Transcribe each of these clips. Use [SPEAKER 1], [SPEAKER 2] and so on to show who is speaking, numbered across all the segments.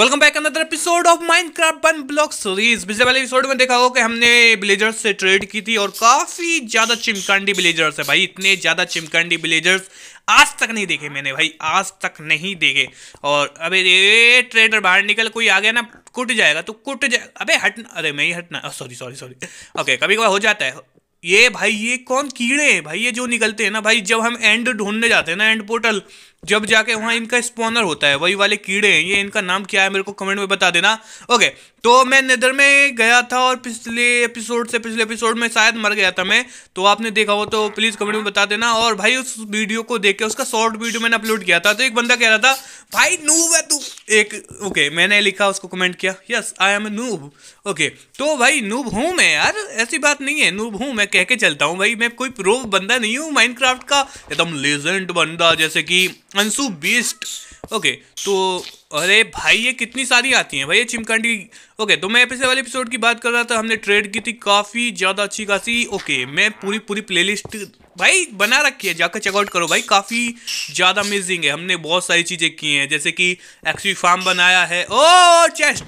[SPEAKER 1] Welcome back another episode of Minecraft one block series पिछले वाले episode में देखा होगा कि हमने विलेजर्स से ट्रेड की थी और काफ़ी ज़्यादा चिमकांडी विलेजर्स है भाई। इतने ज़्यादा चिमकांडी विलेजर्स आज तक नहीं देखे मैंने भाई। आज तक नहीं देखे। और अबे ये ट्रेडर बाहर निकल, कोई आ गया ना, कुट जाएगा तो कुट जाए अबे हटना अरे मैं ही हटना सॉरी सॉरी सॉरी ओके कभी कभार हो जाता है। ये भाई, ये कौन कीड़े हैं? भाई, ये जो निकलते हैं ना भाई, जब हम एंड ढूँढने जाते हैं ना एंड पोर्टल, जब जाके वहाँ इनका स्पॉनर होता है, वही वाले कीड़े हैं, ये इनका नाम क्या है मेरे को कमेंट में बता देना। ओके तो मैं नेदर में गया था और पिछले एपिसोड से पिछले एपिसोड में शायद मर गया था मैं तो आपने देखा हो तो प्लीज़ कमेंट में बता देना। और भाई, उस वीडियो को देख के, उसका शॉर्ट वीडियो मैंने अपलोड किया था तो एक बंदा कह रहा था, भाई नूब एक ओके okay, मैंने लिखा उसको कमेंट किया yes I am a noob okay तो भाई नूब हूँ मैं यार ऐसी बात नहीं है नूब हूँ मैं कह के चलता हूँ भाई मैं कोई प्रो बंदा नहीं हूँ माइनक्राफ्ट का एकदम लेजेंड बंदा जैसे कि अंशु बीस्ट ओके okay, तो अरे भाई, ये कितनी सारी आती हैं? भाई, ये चिमकांडी ओके तो मैं पिछले वाले एपिसोड की बात कर रहा था, हमने ट्रेड की थी काफ़ी ज़्यादा अच्छी खासी। ओके, मैं पूरी पूरी प्लेलिस्ट भाई, बना रखी है, जाकर चेकआउट करो भाई, काफ़ी ज़्यादा अमेजिंग है। हमने बहुत सारी चीज़ें की हैं, जैसे कि एक्सवी फार्म बनाया है। ओ चेस्ट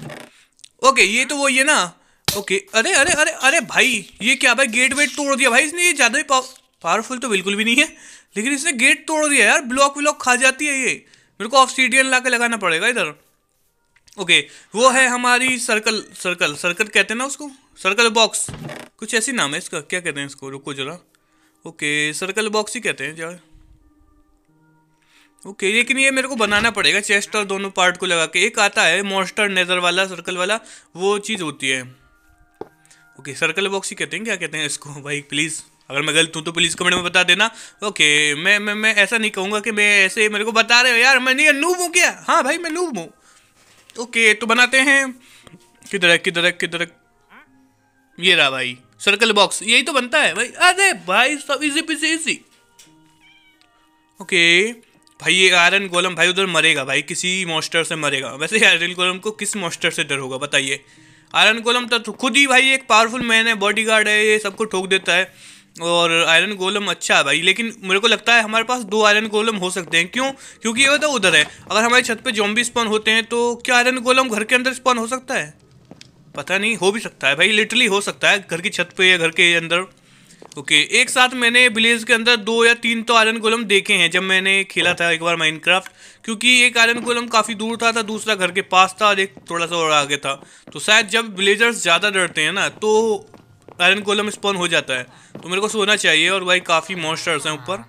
[SPEAKER 1] ओके, ये तो वो, ये ना। ओके, अरे अरे अरे अरे भाई, ये क्या भाई गेट वेट तोड़ दिया। भाई, इसने ये ज़्यादा ही पावरफुल तो बिल्कुल भी नहीं है, लेकिन इसने गेट तोड़ दिया यार ब्लॉक व्लॉक खा जाती है ये। मेरे को ऑक्सीडियन ला के लगाना पड़ेगा इधर। ओके वो है हमारी सर्कल सर्कल सर्कल कहते हैं ना उसको? सर्कल बॉक्स कुछ ऐसी नाम है इसका? क्या कहते हैं इसको? रुको जरा। ओके सर्कल बॉक्स ही कहते हैं जरा ओके okay, लेकिन ये मेरे को बनाना पड़ेगा चेस्ट और दोनों पार्ट को लगा के। एक आता है मॉन्स्टर नेजर वाला सर्कल वाला वो चीज़ होती है। ओके okay, सर्कल बॉक्स ही कहते हैं क्या कहते हैं इसको? भाई प्लीज़ अगर मैं गलत हूँ तो प्लीज़ कमेंट में बता देना। ओके मैं मैं मैं ऐसा नहीं कहूँगा कि मैं ऐसे मेरे को बता रहे हो यार, मैं नहीं नूब हूँ क्या? हाँ भाई, मैं नूब हूँ। ओके तो बनाते हैं। किधर है किधर है किधर है? ये रहा भाई सर्कल बॉक्स यही तो बनता है भाई। अरे भाई, सब इजी पीसी इजी ओके भाई, ये आयरन गोलम भाई उधर मरेगा भाई, किसी मॉस्टर से मरेगा। वैसे आयरन गोलम को किस मॉस्टर से डर होगा, बताइए। आयरन गोलम तो खुद ही भाई एक पावरफुल मैन है बॉडी गार्ड है, ये सबको ठोक देता है। और आयरन गोलम अच्छा है भाई लेकिन मेरे को लगता है हमारे पास दो आयरन गोलम हो सकते हैं। क्यों? क्योंकि ये तो उधर है। अगर हमारी छत पे जॉम्बी स्पॉन होते हैं तो क्या आयरन गोलम घर के अंदर स्पॉन हो सकता है? पता नहीं हो भी सकता है भाई लिटरली हो सकता है घर की छत पे या घर के अंदर। ओके एक साथ मैंने विलेज के अंदर दो या तीन तो आयरन गोलम देखे हैं जब मैंने खेला था एक बार माइनक्राफ्ट क्योंकि एक आयरन गोलम काफ़ी दूर था, था दूसरा घर के पास था और एक थोड़ा सा और आगे था। तो शायद जब विलेजर्स ज़्यादा डरते हैं ना तो आयरन कोलम स्पॉन हो जाता है। तो मेरे को सोना चाहिए और भाई काफ़ी मॉन्स्टर्स हैं ऊपर।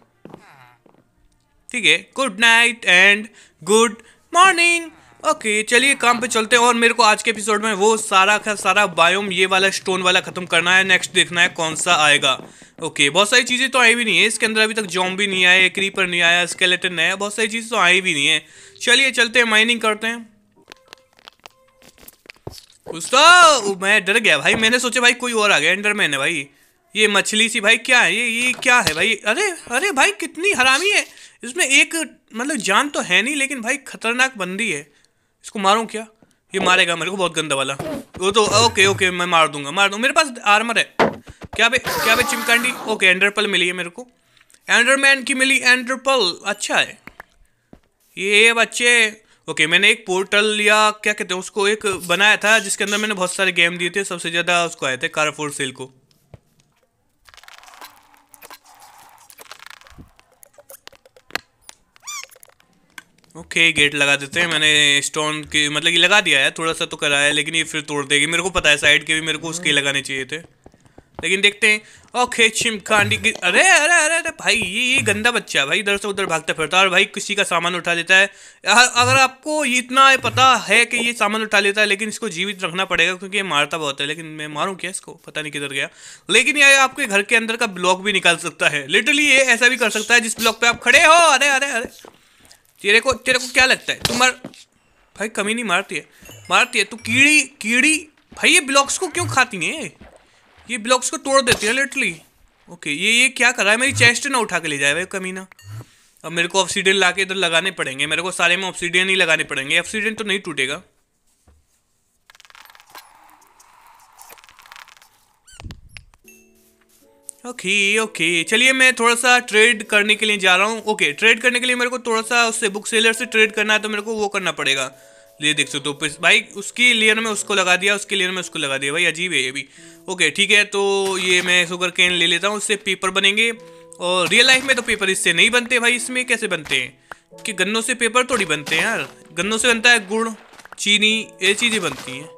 [SPEAKER 1] ठीक है good night and good morning okay चलिए काम पे चलते हैं और मेरे को आज के एपिसोड में वो सारा का सारा बायोम ये वाला स्टोन वाला खत्म करना है। नेक्स्ट देखना है कौन सा आएगा। ओके बहुत सारी चीज़ें तो आई भी नहीं है। इसके अंदर अभी तक जॉम भी नहीं आया क्रीपर नहीं आया स्केलेटन नहीं आया, बहुत सारी चीज़ें तो आई भी नहीं है। चलिए चलते हैं माइनिंग करते हैं। उसका मैं डर गया भाई। मैंने सोचा भाई कोई और आ गया एंडरमैन है भाई। ये मछली सी भाई क्या है? ये ये क्या है भाई? अरे अरे भाई कितनी हरामी है। इसमें एक मतलब जान तो है नहीं, लेकिन भाई खतरनाक बंदी है। इसको मारूं क्या? ये मारेगा मेरे को बहुत गंदा वाला। वो तो ओके ओके, मैं मार दूँगा मार दूँगा। मेरे पास आर्मर है। क्या बे क्या बे चिमकांडी? ओके एंडरपल मिली है मेरे को। एंडरमैन की मिली एंडरपल अच्छा है। ये बच्चे ओके मैंने एक पोर्टल या क्या कहते हैं उसको एक बनाया था जिसके अंदर मैंने बहुत सारे गेम दिए थे सबसे ज़्यादा उसको आए थे कारफोर सेल को। ओके okay, गेट लगा देते हैं। मैंने स्टोन के मतलब ये लगा दिया है थोड़ा सा तो कराया लेकिन ये फिर तोड़ देगी। मेरे को पता है साइड के भी मेरे को उसके लगाने चाहिए थे। लेकिन देखते हैं ओके चिमकांडी की, अरे अरे अरे अरे, भाई, ये ये गंदा बच्चा है भाई, इधर से उधर भागता फिरता और भाई किसी का सामान उठा लेता है। अगर आपको इतना पता है कि ये सामान उठा लेता है, लेकिन इसको जीवित रखना पड़ेगा क्योंकि ये मारता बहुत है, लेकिन मैं मारूँ क्या इसको? पता नहीं किधर गया। लेकिन ये आपके घर के अंदर का ब्लॉक भी निकाल सकता है। लिटरली ये ऐसा भी कर सकता है, जिस ब्लॉक पर आप खड़े हो। अरे अरे अरे। तेरे को तेरे को क्या लगता है? तुम भाई, कमी नहीं मारती है। मारती है तो कीड़ी कीड़ी, भाई, ये ब्लॉक्स को क्यों खाती है? ये ब्लॉक्स को तोड़ देती है लिटरली ओके ये ये क्या कर रहा है? मेरी चेस्ट ना उठा के ले जाए भाई, कमीना। अब मेरे को ऑक्सीडियन ला के इधर लगाने पड़ेंगे। मेरे को सारे में ऑक्सीडियन ही लगाने पड़ेंगे। ऑक्सीडियन तो नहीं टूटेगा। ओके ओके चलिए, मैं थोड़ा सा ट्रेड करने के लिए जा रहा हूँ। ओके ट्रेड करने के लिए मेरे को थोड़ा सा उससे बुक सेलर से ट्रेड करना है तो मेरे को वो करना पड़ेगा। ले देख सकते हो। तो भाई, उसकी लेयर में उसको लगा दिया, उसकी लेयर में उसको लगा दिया। भाई, अजीब है ये भी। ओके ठीक है तो ये मैं शुगर कैन ले लेता हूँ, उससे पेपर बनेंगे। और रियल लाइफ में तो पेपर इससे नहीं बनते भाई, इसमें कैसे बनते हैं? कि गन्नों से पेपर थोड़ी बनते हैं यार। गन्नों से बनता है गुड़, चीनी, ये चीज़ें बनती हैं।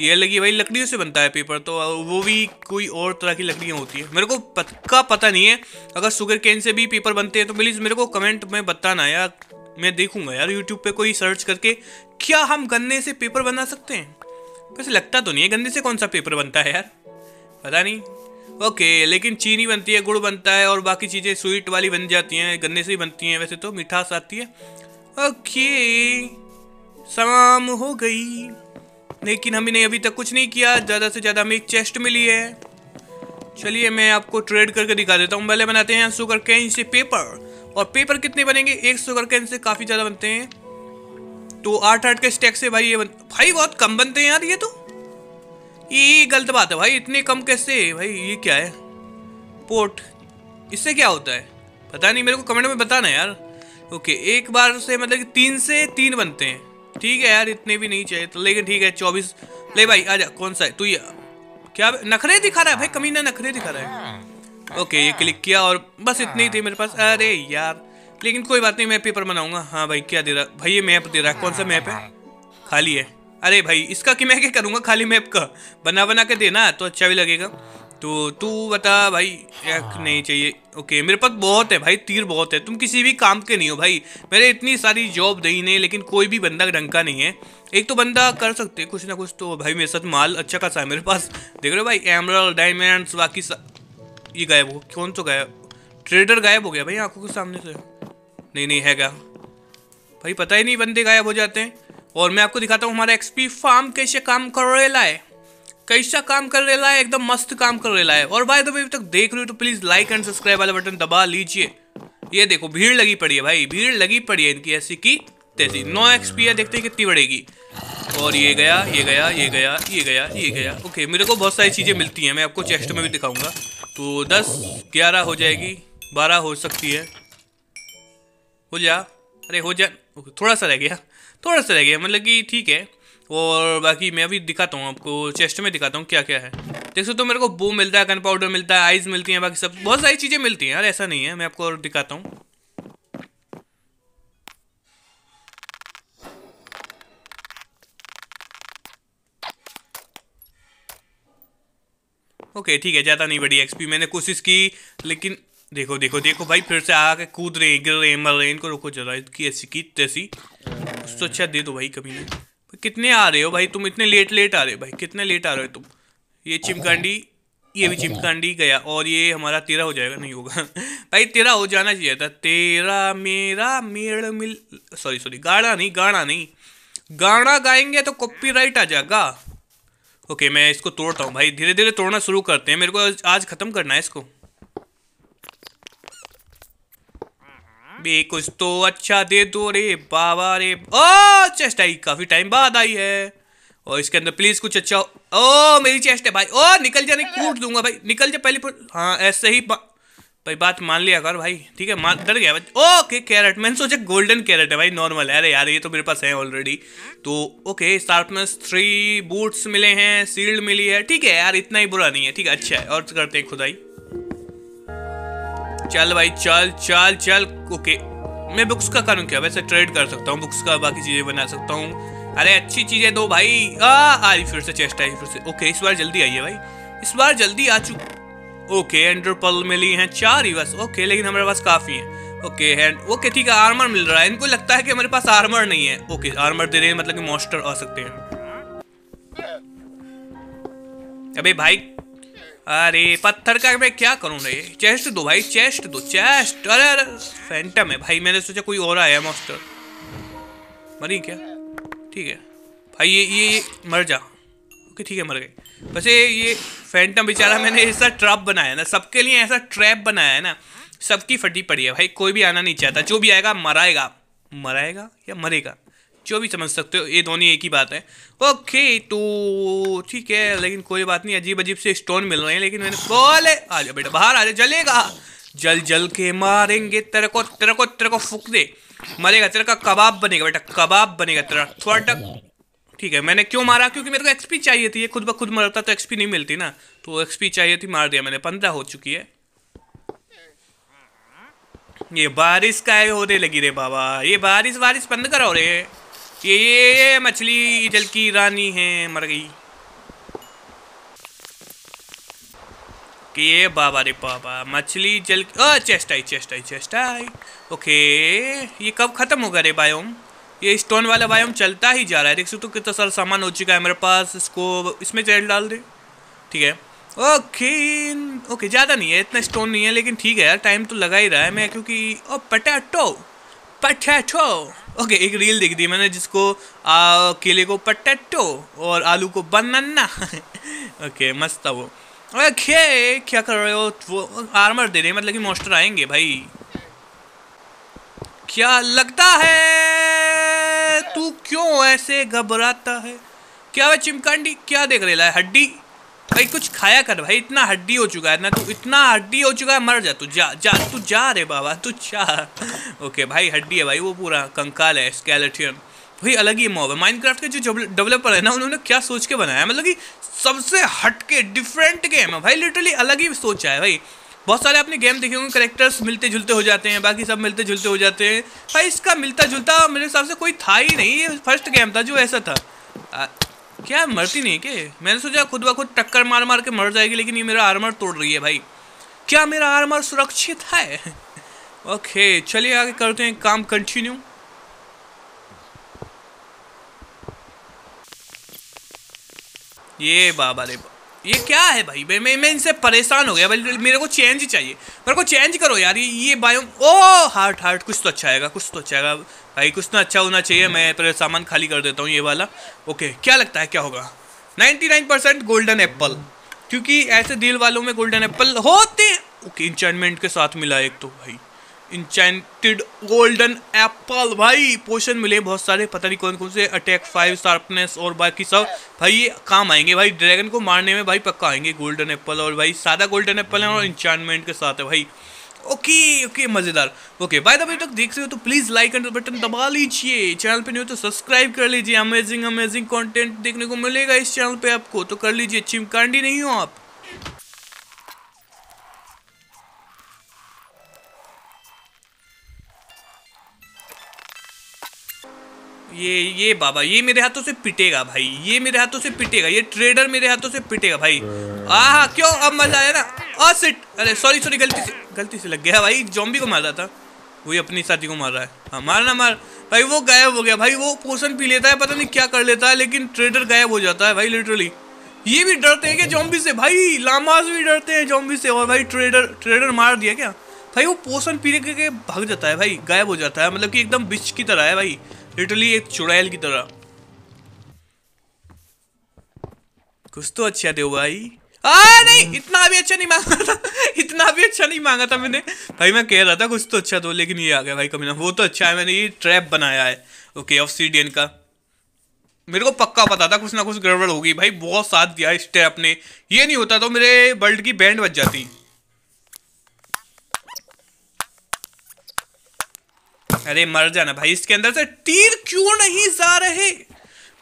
[SPEAKER 1] ये लगी भाई, लकड़ियों से बनता है पेपर तो वो भी कोई और तरह की लकड़ियाँ होती है। मेरे को पक्का पता नहीं है। अगर शुगर कैन से भी पेपर बनते हैं तो प्लीज़ मेरे को कमेंट में बताना यार। मैं देखूँगा यार यूट्यूब पे कोई सर्च करके क्या हम गन्ने से पेपर बना सकते हैं। वैसे लगता तो नहीं है गन्ने से कौन सा पेपर बनता है यार। पता नहीं। ओके लेकिन चीनी बनती है, गुड़ बनता है और बाकी चीज़ें स्वीट वाली बन जाती हैं, गन्ने से ही बनती हैं, वैसे तो मिठास आती है। ओके शाम हो गई। लेकिन हमने अभी तक कुछ नहीं किया। ज़्यादा से ज़्यादा हमें एक चेस्ट मिली है। चलिए मैं आपको ट्रेड करके दिखा देता हूँ। पहले बनाते हैं शुगर कैन से पेपर और पेपर कितने बनेंगे? एक शुगर कैन से काफ़ी ज़्यादा बनते हैं। तो आठ आठ के स्टैक से भाई ये बन... भाई बहुत कम बनते हैं यार ये तो। ये गलत बात है भाई, इतने कम कैसे? भाई ये क्या है? पोर्ट इससे क्या होता है? पता नहीं, मेरे को कमेंट में बताना यार। ओके एक बार से मतलब कि तीन से तीन बनते हैं। ठीक है यार, इतने भी नहीं चाहिए तो लेकिन ठीक है, चौबीस। ले भाई, आजा, कौन सा है? तू ये, क्या नखरे दिखा रहा है भाई? कमीना नखरे दिखा रहा है। ओके ये क्लिक किया और बस इतनी ही थी मेरे पास। अरे यार लेकिन कोई बात नहीं मैं पेपर बनाऊँगा। हाँ भाई क्या दे रहा भाई ये मैप दे रहा है कौन सा मैप है? खाली है। अरे भाई इसका कि मैं क्या करूँगा खाली मैप का? बना बना के देना तो अच्छा भी लगेगा। तो तू बता भाई एक नहीं चाहिए। ओके मेरे पास बहुत है भाई तीर बहुत है। तुम किसी भी काम के नहीं हो भाई। मेरे इतनी सारी जॉब दही नहीं लेकिन कोई भी बंदा ढंग का नहीं है। एक तो बंदा कर सकते कुछ ना कुछ तो। भाई मेरे साथ माल अच्छा खासा है मेरे पास। देख रहे हो भाई एमरल डायमंड्स बाकी ये गायब हो कौन तो गायब? ट्रेडर गायब हो गया भाई आँखों के सामने से। नहीं नहीं, है क्या? भाई पता ही नहीं बंदे गायब हो जाते हैं। और मैं आपको दिखाता हूँ हमारा एक्सपी फार्म कैसे काम कर रहा है। कैसा काम कर रहा है, एकदम मस्त काम कर रहा है। और भाई तो अभी तक देख रहे हो तो प्लीज़ लाइक एंड सब्सक्राइब वाला बटन दबा लीजिए। ये देखो, भीड़ लगी पड़ी है भाई, भीड़ लगी पड़ी है इनकी ऐसी की तैसी नो एक्सपी है, देखते हैं कितनी बढ़ेगी। और ये गया ये गया ये गया ये गया ये गया। ओके मेरे को बहुत सारी चीज़ें मिलती हैं, मैं आपको चेस्ट में भी दिखाऊँगा। तो दस ग्यारह हो जाएगी, बारह हो सकती है। हो जा। अरे हो जा, थोड़ा सा रह गया, थोड़ा सा रह गया मतलब कि ठीक है। और बाकी मैं अभी दिखाता हूँ आपको चेस्ट में दिखाता हूँ क्या क्या है। देख सकते हो मेरे को बो मिलता है गन पाउडर मिलता है आइज़ मिलती हैं, बाकी सब, बहुत सारी चीज़ें मिलती हैं, यार ऐसा नहीं है, मैं आपको और दिखाता हूँ। ओके, ठीक है, ज़्यादा नहीं बढ़ी एक्सपी मैंने कोशिश की, लेकिन देखो देखो देखो भाई, फिर से आके कूद रहे गिर रहे मर रहे हैं, इनको रोको जरा इसकी ऐसी की तैसी। उसको अच्छा दे दो भाई कभी नहीं कितने आ रहे हो भाई तुम? इतने लेट लेट आ रहे हो भाई। कितने लेट आ रहे हो तुम? ये चिमकांडी, ये भी चिमकांडी गया, और ये हमारा तेरा हो जाएगा, नहीं होगा। भाई, तेरा हो जाना चाहिए था। तेरा, मेरा मेड़ मिल सॉरी सॉरी गाड़ा नहीं, गाना नहीं। गाना गाएँगे तो कॉपीराइट आ जाएगा। ओके मैं इसको तोड़ता हूँ भाई। धीरे धीरे तोड़ना शुरू करते हैं। मेरे को आज ख़त्म करना है इसको। कुछ तो अच्छा दे दो रे, बाबा रे। ओ चेस्ट आई। काफ़ी टाइम बाद आई है। और इसके अंदर प्लीज़ कुछ अच्छा ओ, मेरी चेस्ट है भाई। ओ, निकल जाने, कूट दूँगा भाई। निकल जा, पहले हाँ ऐसे ही भाई, बात मान लिया कर भाई, ठीक है? मान, डर गया ओके, कैरेट। मैंने सोचा गोल्डन कैरेट है भाई नॉर्मल है। अरे यार, ये तो मेरे पास है ऑलरेडी तो ओके स्टार्टमेंस थ्री बूट्स मिले हैं सील्ड मिली है। ठीक है यार, इतना ही बुरा नहीं है, ठीक है? अच्छा है, और करते हैं खुदाई। चल भाई, चल चल चल, ओके। मैं बुक्स का करूँ क्या? वैसे ट्रेड कर सकता हूँ बुक्स का, बाकी चीज़ें बना सकता हूँ। अरे, अच्छी चीज़ें दो भाई। आ आई फिर से चेस्ट आई फिर से। ओके, इस बार जल्दी आइए भाई। इस बार जल्दी आ चुकी ओके एंडर पल मिली हैं चार ही बस। ओके लेकिन हमारे पास काफ़ी है। ओके हैंड ओके ठीक है आर्मर मिल रहा है। इनको लगता है कि हमारे पास आर्मर नहीं है। ओके आर्मर दे रहे हैं मतलब कि मॉस्टर आ सकते हैं। अबे भाई अरे पत्थर का मैं क्या करूँ रे? चेस्ट दो भाई चेस्ट दो चेस्ट अरे अरे फैंटम है। भाई मैंने सोचा कोई और आया मास्टर मरी क्या? ठीक है। भाई ये, ये मर जा। ओके, ठीक है, मर गए वैसे ये फैंटम बेचारा मैंने ऐसा ट्रैप बनाया ना, सबके लिए ऐसा ट्रैप बनाया है ना, सबकी फटी पड़ी है भाई, कोई भी आना नहीं चाहता। जो भी आएगा, मराएगा। मराएगा या मरेगा? जो भी समझ सकते हो, ये दोनों एक ही बात है। ओके तो ठीक है, लेकिन कोई बात नहीं अजीब अजीब से स्टोन मिल रहे हैं, लेकिन मैंने बोले, आ जा बेटा, बाहर आ जा जलेगा। जल जल के मारेंगे, तेरे को तेरे को तेरे को फूक दे। मरेगा, तेरे का कबाब बनेगा बेटा, कबाब बनेगा तेरा थोड़ा ठीक है मैंने क्यों मारा? क्योंकि मेरे को एक्सपी चाहिए थी ये खुद ब खुद मरता तो एक्सपी नहीं मिलती ना। तो एक्सपी चाहिए थी मार दिया मैंने पंद्रह हो चुकी है। ये बारिश का है होने लगी रे बाबा ये बारिश बारिश बंद करो रे। ये ये, ये मछली जल की रानी है मर गई। कि ये बाबा रे बाबा मछली जल ओ चेस्ट आई चेस्ट आई चेस्ट आई ओके ये कब खत्म होगा रे बायोम? ये स्टोन वाला बायोम चलता ही जा रहा है। देख सकते हो कितना सारा सामान हो चुका है मेरे पास इसको इसमें जेल डाल दे। ठीक है? ओके ओके ज़्यादा नहीं है इतना स्टोन नहीं है लेकिन ठीक है यार टाइम तो लगा ही रहा है मैं क्योंकि ओ पटैटो पटैटो ओके एक रील देख दी मैंने जिसको आ, केले को पटैटो और आलू को बनाना ओके मस्त था वो। ओके क्या कर रहे हो? वो आर्मर दे रहे मतलब कि मोस्टर आएँगे भाई। क्या लगता है? तू क्यों ऐसे घबराता है? क्या वह चिमकांडी, क्या देख रहा? है हड्डी? भाई, कुछ खाया कर भाई, इतना हड्डी हो चुका है ना, तू इतना हड्डी हो चुका है, मर जा, तू जा जा, तू जा रे बाबा, तू जा। ओके, भाई, हड्डी है भाई, वो पूरा कंकाल है स्केलेटियन भाई, अलग ही मॉब है। माइनक्राफ्ट के जो डेवलपर है ना, उन्होंने क्या सोच के बनाया मतलब कि सबसे हटके डिफरेंट गेम है। भाई लिटरली अलग ही सोचा है भाई। बहुत सारे आपने गेम देखे होंगे करेक्टर्स मिलते जुलते हो जाते हैं बाकी सब मिलते जुलते हो जाते हैं। भाई इसका मिलता जुलता मेरे हिसाब से कोई था ही नहीं ये फ़र्स्ट गेम था जो ऐसा था। आ, क्या मरती नहीं के मैंने सोचा खुद ब खुद टक्कर मार मार के मर जाएगी लेकिन ये मेरा आर्मर तोड़ रही है भाई। क्या मेरा आर्मर सुरक्षित है? ओके चलिए आगे करते हैं काम कंटिन्यू ये बाबा रे ये क्या है भाई? मैं मैं, इनसे परेशान हो गया। भाई मेरे को चेंज चाहिए। मेरे को चेंज करो यार। ये ये बायोम ओ हार्ट हार्ट कुछ तो अच्छा आएगा कुछ तो अच्छा आएगा। भाई कुछ तो अच्छा होना चाहिए। मैं पहले सामान खाली कर देता हूँ ये वाला। ओके क्या लगता है क्या होगा? 99 परसेंट गोल्डन एप्पल क्योंकि ऐसे दिल वालों में गोल्डन एप्पल होते ओके इंचाइनमेंट के साथ मिला एक तो भाई। इंचेंटेड गोल्डन एप्पल भाई पोशन मिले बहुत सारे, पता नहीं कौन कौन से। अटैक फाइव शार्पनेस और बाकी सब। भाई, ये काम आएँगे। भाई ड्रैगन को मारने में भाई पक्का आएँगे गोल्डन एप्पल और भाई, सादा गोल्डन एप्पल है और इंचानमेंट के साथ है भाई। ओके ओके मज़ेदार। ओके बाय द वे तक देख रहे हो तो प्लीज़ लाइक एंड बटन दबा लीजिए। चैनल पे नहीं हो तो सब्सक्राइब कर लीजिए। अमेजिंग अमेजिंग कंटेंट देखने को मिलेगा इस चैनल पे आपको। तो कर लीजिए, चिमकांडी नहीं हो आप। ये ये बाबा, ये मेरे हाथों से पिटेगा भाई, ये मेरे हाथों से पिटेगा, ये ट्रेडर मेरे हाथों से पिटेगा भाई। आह, क्यों? अब मज़ा आया ना? आ सिट अरे सॉरी सॉरी गलती से गलती से लग गया भाई जॉम्बी को मार रहा था। वही अपनी साथी को मार रहा है। हाँ मारना मार। भाई, वो गायब हो गया। भाई, वो पोषण पी लेता है, पता नहीं क्या कर लेता है, लेकिन ट्रेडर गायब हो जाता है भाई लिटरली ये भी डरते हैं क्या जॉम्बी से? भाई, लामाज भी डरते हैं जॉम्बी से, और भाई ट्रेडर ट्रेडर मार दिया क्या? भाई, वो पोषण पीने के भाग जाता है भाई, गायब हो जाता है। मतलब कि एकदम बिच की तरह है भाई। लिटरली एक चुड़ैल की तरह। कुछ तो अच्छा दे भाई। आ नहीं, इतना भी अच्छा नहीं मांगा था। इतना भी अच्छा नहीं मांगा था मैंने। भाई, मैं कह रहा था कुछ तो अच्छा दो, लेकिन ये आ गया भाई कभी ना वो तो अच्छा है, मैंने ये ट्रैप बनाया है। ओके ऑफ़ का। मेरे को पक्का पता था कुछ ना कुछ गड़बड़ होगी। भाई, बहुत साथ दिया इस ट्रैप ने। ये नहीं होता तो मेरे बल्ट की बैंड बच जाती। अरे मर जाना भाई, इसके अंदर से तीर क्यों नहीं जा रहे?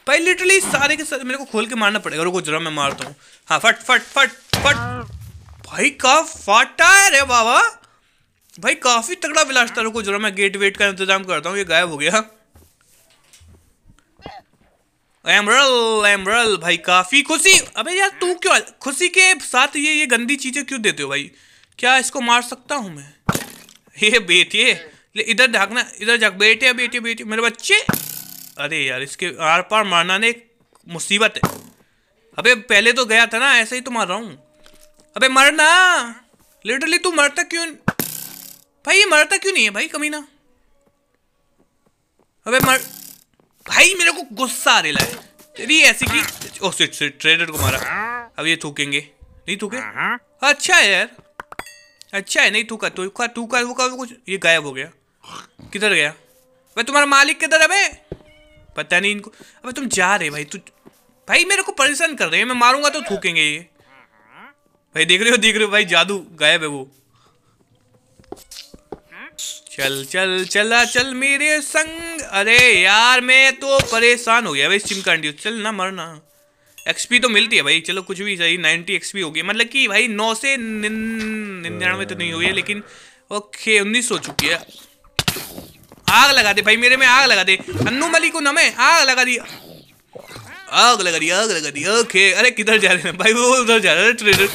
[SPEAKER 1] भाई लिटरली सारे के सारे, मेरे को खोल के मारना पड़ेगा, रुको जरा मैं मारता हूँ। हाँ फट फट फट फट। भाई का फाटा है रे बाबा? भाई, काफ़ी तगड़ा विलास रुको जरा मैं गेट वेट का इंतज़ाम करता हूँ, ये गायब हो गया। एमरल एमरल भाई, काफ़ी खुशी। अबे यार, तू क्यों, खुशी के साथ ये ये गंदी चीज़ें क्यों देते हो भाई? क्या इसको मार सकता हूँ मैं? ये बेटिए इधर ढाकना इधर जाग बेटे बेटे बेटे, मेरे बच्चे। अरे यार, इसके आर पार मारना ने मुसीबत है। अबे, पहले तो गया था ना, ऐसे ही तो मार रहा हूँ। अबे, मरना! लिटरली तू मरता क्यों भाई, ये मरता क्यों नहीं है भाई कमी ना अबे, मर, भाई, मेरे को गुस्सा आ रहा है। तेरी ऐसी की ओ सिट सिट ट्रेडर को मारा। अब ये थूकेंगे। नहीं थूके? अच्छा है यार। अच्छा है, नहीं थूका। तू का तू का वो का कुछ ये गायब हो गया। किधर गया? भाई तुम्हारा मालिक किधर है भाई पता नहीं इनको। अबे तुम जा रहे भाई, तू भाई मेरे को परेशान कर रहे हैं, मैं मारूँगा तो थूकेंगे ये। भाई देख रहे हो, देख रहे हो, भाई जादू गायब है वो। चल चल, चला, चल मेरे संग। अरे यार, मैं तो परेशान हो गया भाई चिमकांडी चल ना मरना। एक्सपी तो मिलती है भाई, चलो कुछ भी सही नाइन्टी एक्सपी हो गई। मतलब कि भाई नौ से निन्यानवे तो नहीं हुई है लेकिन ओके उन्नीस सौ हो चुकी है। आग लगा दे भाई, मेरे में आग लगा दे। अन्नू मली को नमे, आग लगा दी। आग लगा दी, आग लगा दी, ओके। अरे, किधर जा रहे हैं? भाई, वो उधर जा रहे हैं ट्रेडर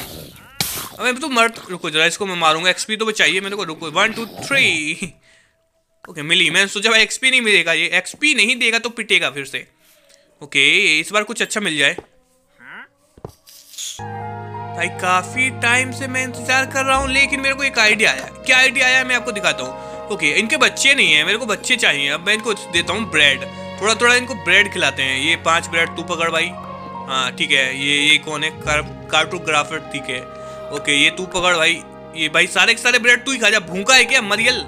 [SPEAKER 1] अबे तो मर, रुको जरा, इसको मैं मारूँगा। एक्सपी तो चाहिए मेरे को, रुको। वन टू थ्री ओके, मिली। मैंने सोचा, भाई एक्सपी नहीं मिलेगा ये। एक्सपी नहीं देगा तो पिटेगा फिर से। ओके, इस बार कुछ अच्छा मिल जाए। भाई, काफ़ी टाइम से मैं इंतज़ार कर रहा हूँ, लेकिन मेरे को एक आइडिया आया। क्या आइडिया आया मैं आपको दिखाता हूँ। ओके इनके बच्चे नहीं है मेरे को बच्चे चाहिए। अब मैं इनको देता हूँ ब्रेड थोड़ा थोड़ा इनको ब्रेड खिलाते हैं। ये पाँच ब्रेड तू पकड़ भाई। हाँ ठीक है। ये ये कौन है? कार, कार्टोग्राफर ठीक है। ओके ये तू पकड़ भाई। ये भाई सारे के सारे ब्रेड तू ही खा जा। भूखा है क्या? मरियल।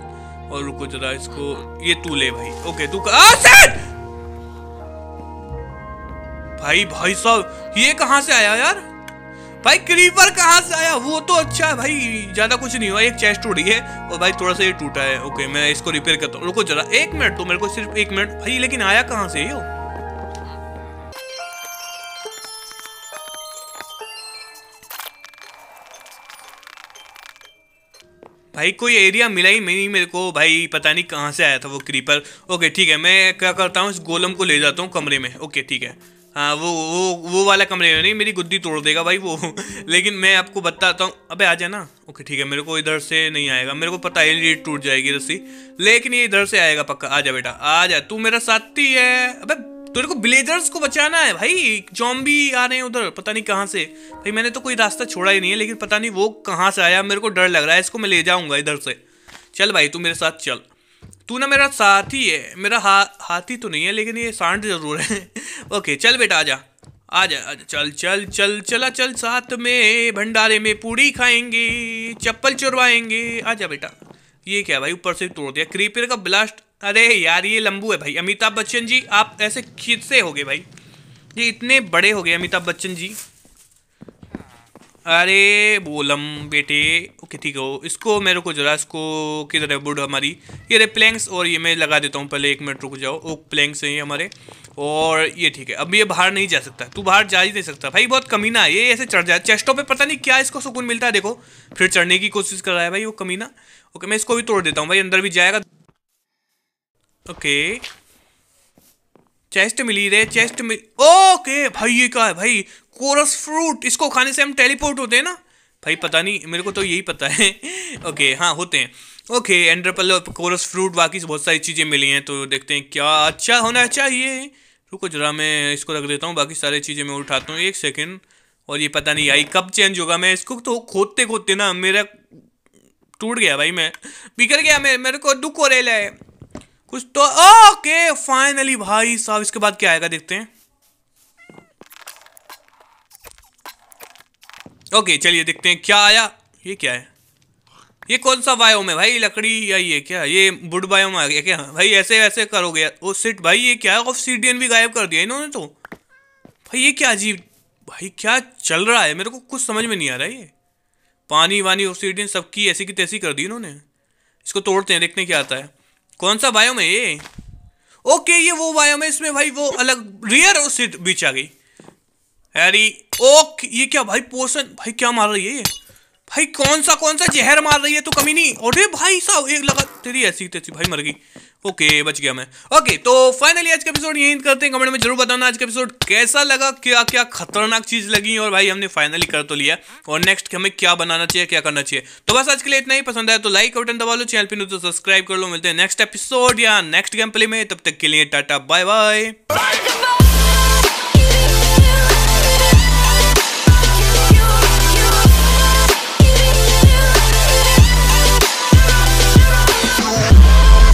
[SPEAKER 1] और रुको जरा इसको ये तू ले भाई। ओके तू भाई भाई साहब ये कहाँ से आया यार? भाई क्रीपर कहाँ से आया? वो तो अच्छा है भाई, ज़्यादा कुछ नहीं हुआ, एक चेस्ट टूटी है। और भाई, थोड़ा सा ये टूटा है। ओके मैं इसको रिपेयर करता हूँ। रुको जरा, एक मिनट तो मेरे को सिर्फ़ एक मिनट भाई, लेकिन आया कहाँ से ये? भाई, कोई एरिया मिला ही नहीं मेरे को। भाई, पता नहीं कहाँ से आया था वो क्रीपर ओके ठीक है, मैं क्या करता हूँ, इस गोलम को ले जाता हूँ कमरे में। ओके ठीक है। हाँ वो वो वो वाला कमरे में नहीं, मेरी गुद्दी तोड़ देगा भाई वो। लेकिन मैं आपको बताता हूँ, अबे आ जाना ओके, ठीक है, मेरे को इधर से नहीं आएगा। मेरे को पता है ये टूट जाएगी रस्सी। लेकिन ये इधर से आएगा पक्का। आ जा बेटा, आ जा। तू मेरा साथी है। अबे, तेरे को ब्लेजर्स को बचाना है भाई। जॉम्बी आ रहे हैं उधर, पता नहीं कहाँ से। भाई, मैंने तो कोई रास्ता छोड़ा ही नहीं है, लेकिन पता नहीं वो कहाँ से आया। मेरे को डर लग रहा है, इसको मैं ले जाऊँगा इधर से। चल भाई, तू मेरे साथ चल। तू ना मेरा साथी है। मेरा हा, हाथी तो नहीं है, लेकिन ये सांड ज़रूर है। ओके, चल बेटा, आजा। आजा आजा, चल चल चल, चला, चल, साथ में। भंडारे में पूड़ी खाएँगे, चप्पल चुरवाएँगे। आजा बेटा। ये क्या भाई, ऊपर से तोड़ दिया। क्रीपर का ब्लास्ट। अरे यार, ये लंबू है भाई। अमिताभ बच्चन जी, आप ऐसे खींच से हो गए भाई। ये इतने बड़े हो गए अमिताभ बच्चन जी। अरे बोलम बेटे ओके ठीक है वो इसको, मेरे को जरा इसको किधर है बुड हमारी? ये रे प्लैंक्स और ये मैं लगा देता हूँ पहले एक मिनट रुक जाओ। ओ प्लैंक्स हैं हमारे, और ये ठीक है। अब ये बाहर नहीं जा सकता। तू बाहर जा ही नहीं सकता। भाई, बहुत कमीना है। ये ऐसे चढ़ जाए चेस्टों पे पता नहीं क्या इसको सुकून मिलता है, देखो। फिर चढ़ने की कोशिश कर रहा है भाई, वो कमीना। ओके, मैं इसको भी तोड़ देता हूँ भाई, अंदर भी जाएगा। ओके। चेस्ट मिली रे, चेस्ट मिल ओके, भाई, ये क्या है भाई? कोरस फ्रूट, इसको खाने से हम टेलीपोर्ट होते हैं ना? भाई, पता नहीं, मेरे को तो यही पता है। ओके हाँ होते हैं। ओके एंड्रपल कोरस फ्रूट, बाकी बहुत सारी चीज़ें मिली हैं तो देखते हैं क्या अच्छा होना चाहिए। रुको जरा, मैं इसको रख देता हूँ, बाकी सारी चीज़ें मैं उठाता हूँ, एक सेकेंड और ये पता नहीं, आई कब चेंज होगा, मैं इसको तो खोदते खोदते ना, मेरा टूट गया भाई, मैं बिगड़ गया, मैं, मेरे को दुख हो रहा है। कुछ तो ओके फाइनली भाई साहब, इसके बाद क्या आएगा, देखते हैं। ओके, चलिए देखते हैं क्या आया। ये क्या है? ये कौन सा बायोम है भाई? लकड़ी या ये क्या? ये बुड बायोम आ गया क्या? भाई, ऐसे वैसे करोगे। ओ सिट भाई, ये क्या है? ऑफसीडियन भी गायब कर दिया इन्होंने तो। भाई, ये क्या अजीब भाई, क्या चल रहा है? मेरे को कुछ समझ में नहीं आ रहा ये। पानी वानी ऑफसीडियन सबकी ऐसी की तैसी कर दी इन्होंने। इसको तोड़ते हैं, देखते हैं क्या आता है। कौन सा बायोम है ये? ओके, ये वो बायोम है, इसमें भाई वो अलग रियर सीट बीच आ गई। हैरी, ओक, ये क्या भाई पोषण, भाई क्या मार रही है ये? भाई कौन सा कौन सा जहर मार रही है तो कमी नहीं। अरे भाई साहब, एक लगा, तेरी ऐसी तैसी भाई मर गई। ओके okay, बच गया मैं। ओके okay, तो फाइनली आज का एपिसोड यही करते हैं। कमेंट में ज़रूर बताना आज का एपिसोड कैसा लगा क्या क्या खतरनाक चीज़ लगी और भाई हमने फाइनली कर तो लिया। और नेक्स्ट हमें क्या बनाना चाहिए क्या करना चाहिए। तो बस आज के लिए इतना ही। पसंद आया तो लाइक बटन दबा लो चैनल पर तो सब्सक्राइब कर लो। मिलते हैं नेक्स्ट एपिसोड या नेक्स्ट गेम प्ले में। तब तक के लिए टाटा बाय बाय